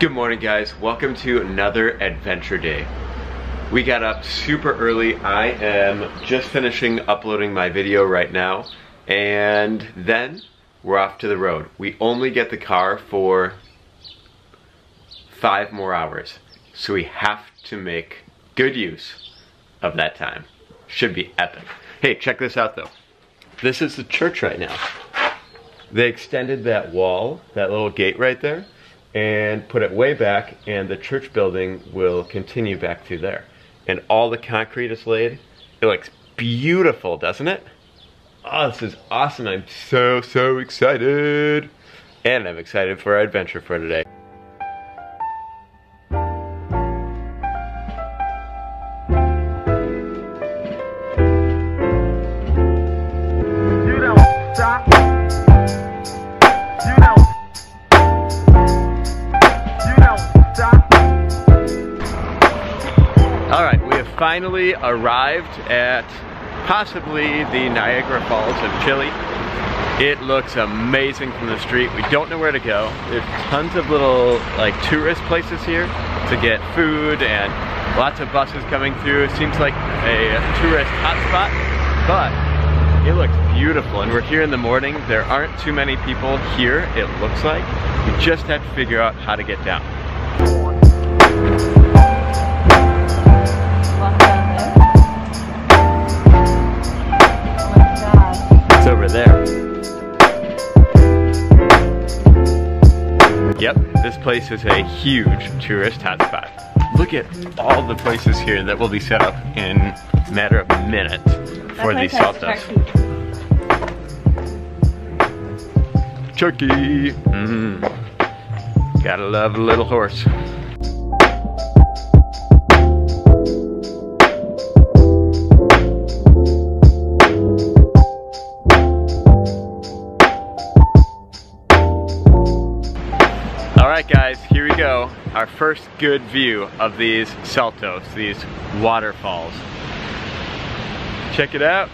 Good morning guys, welcome to another adventure day. We got up super early. I am just finishing uploading my video right now and then we're off to the road. We only get the car for five more hours. So we have to make good use of that time. Should be epic. Hey, check this out though. This is the church right now. They extended that wall, that little gate right there, and put it way back and the church building will continue back through there. And all the concrete is laid. It looks beautiful, doesn't it? Oh, this is awesome. I'm so, so excited. And I'm excited for our adventure for today. Don't stop. Finally arrived at possibly the Niagara Falls of Chile. It looks amazing from the street. We don't know where to go. There's tons of little like tourist places here to get food and lots of buses coming through. It seems like a tourist hotspot, but it looks beautiful. And we're here in the morning. There aren't too many people here, it looks like. We just have to figure out how to get down. There. Yep, this place is a huge tourist hotspot. Look at all the places here that will be set up in a matter of minutes for these saltos. Chucky! Mmm. Gotta love a little horse. First good view of these saltos, these waterfalls. Check it out.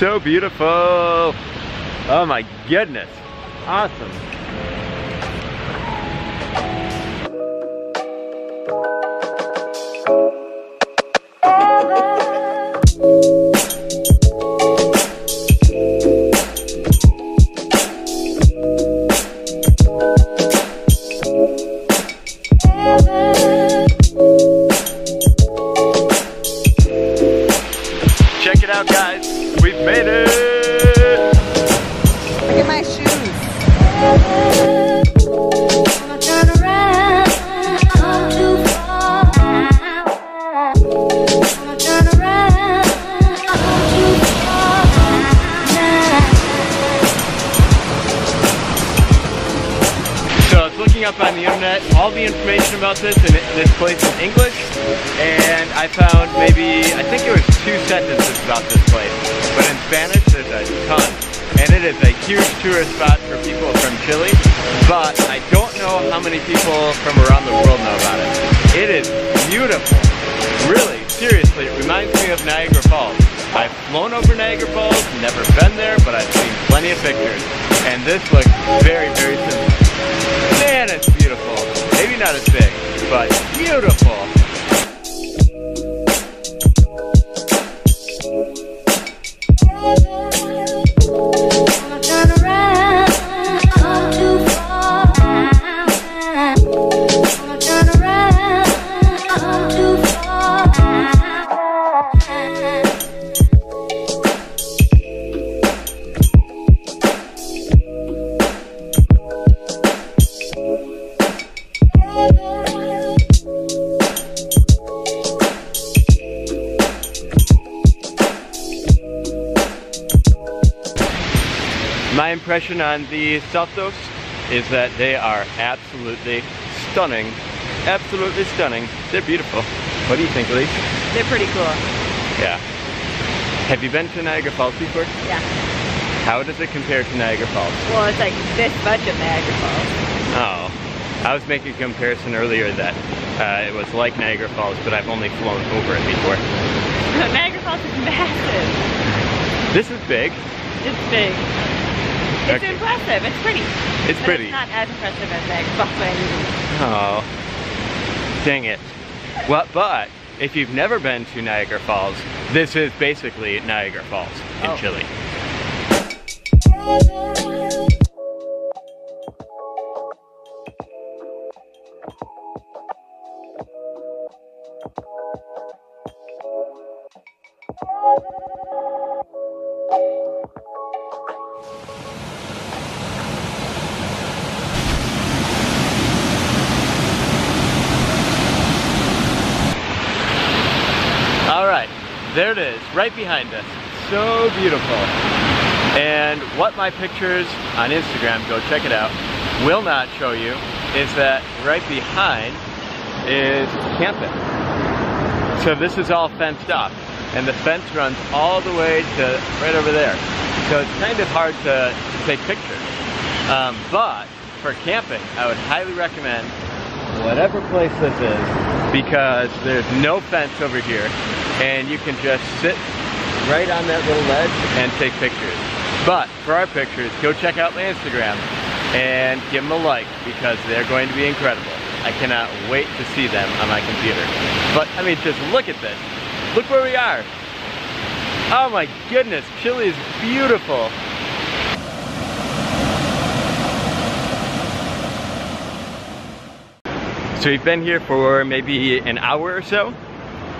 So beautiful. Oh my goodness. Awesome. About this and this place in English, and I found maybe I think it was two sentences about this place, but in Spanish there's a ton, and it is a huge tourist spot for people from Chile. But I don't know how many people from around the world know about it. It is beautiful, really. Seriously, it reminds me of Niagara Falls. I've flown over Niagara Falls, never been there, but I've seen plenty of pictures, and this looks very, very similar. Man, it's beautiful. Maybe not as big, but beautiful. Impression on the Saltos is that they are absolutely stunning. Absolutely stunning. They're beautiful. What do you think, Elise? They're pretty cool. Yeah. Have you been to Niagara Falls before? Yeah. How does it compare to Niagara Falls? Well, it's like this much of Niagara Falls. Oh, I was making a comparison earlier that uh, it was like Niagara Falls, but I've only flown over it before. Niagara Falls is massive. This is big. It's big. It's Okay. impressive. It's pretty. It's But pretty. It's not as impressive as Niagara Falls by any means. Oh, dang it. Well, but if you've never been to Niagara Falls, this is basically Niagara Falls in Oh. Chile. There it is, right behind us. So beautiful. And what my pictures on Instagram, go check it out, will not show you is that right behind is camping. So this is all fenced off and the fence runs all the way to right over there. So it's kind of hard to, to take pictures. Um, but for camping, I would highly recommend whatever place this is because there's no fence over here and you can just sit right on that little ledge and take pictures. But for our pictures, go check out my Instagram and give them a like because they're going to be incredible. I cannot wait to see them on my computer. But I mean, just look at this. Look where we are. Oh my goodness, Chile is beautiful. So we've been here for maybe an hour or so,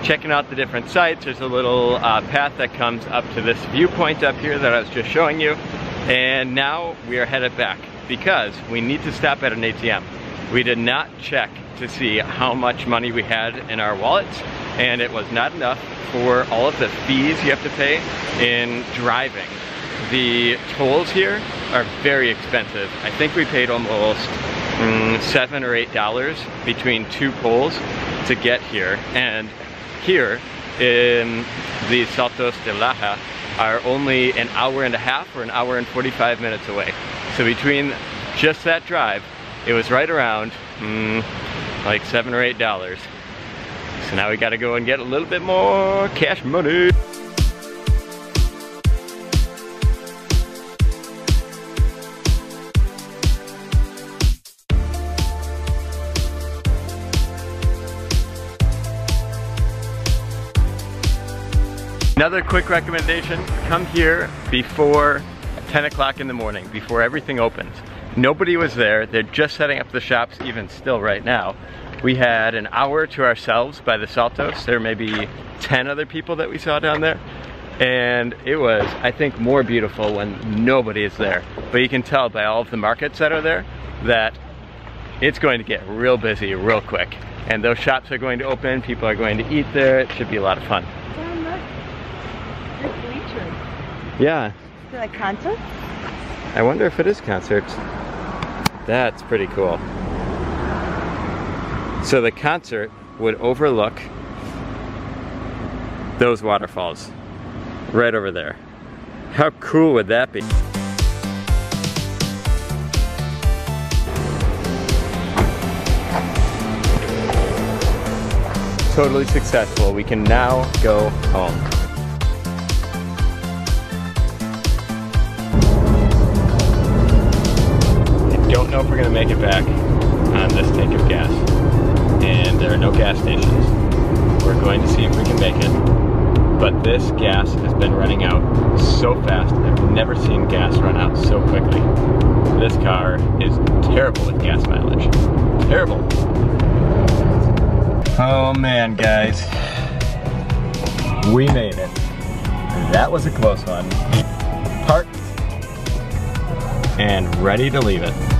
checking out the different sites. There's a little uh, path that comes up to this viewpoint up here that I was just showing you. And now we are headed back because we need to stop at an ATM. We did not check to see how much money we had in our wallets and it was not enough for all of the fees you have to pay in driving. The tolls here are very expensive. I think we paid almost mm, seven or eight dollars between two poles to get here. And here in the Saltos de Laja are only an hour and a half or an hour and 45 minutes away. So between just that drive, it was right around mm, like seven or eight dollars. So now we gotta go and get a little bit more cash money. Another quick recommendation, come here before 10 o'clock in the morning, before everything opens. Nobody was there, they're just setting up the shops even still right now. We had an hour to ourselves by the Saltos. There may be 10 other people that we saw down there. And it was, I think, more beautiful when nobody is there. But you can tell by all of the markets that are there that it's going to get real busy real quick. And those shops are going to open, people are going to eat there, it should be a lot of fun. Damn, look. There's bleachers. Yeah, Is it a concert? I wonder if it is concert. That's pretty cool. So the concert would overlook those waterfalls right over there. How cool would that be? Totally successful. We can now go home. Know if we're gonna make it back on this tank of gas. And there are no gas stations. We're going to see if we can make it. But this gas has been running out so fast. I've never seen gas run out so quickly. This car is terrible with gas mileage. Terrible. Oh man, guys. We made it. That was a close one. Parked and ready to leave it.